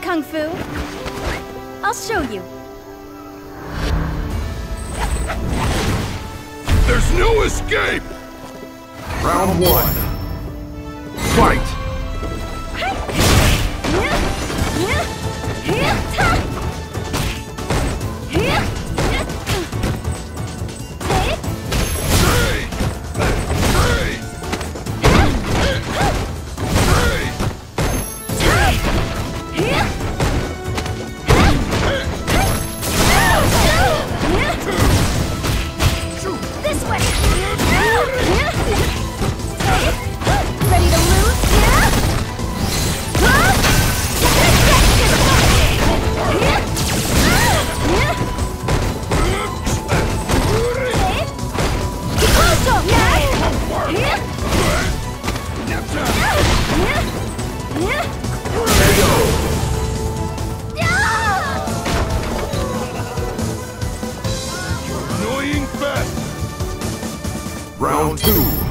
kung fu? I'll show you. There's no escape! Round one. Fight! Round two.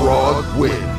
Balrog wins.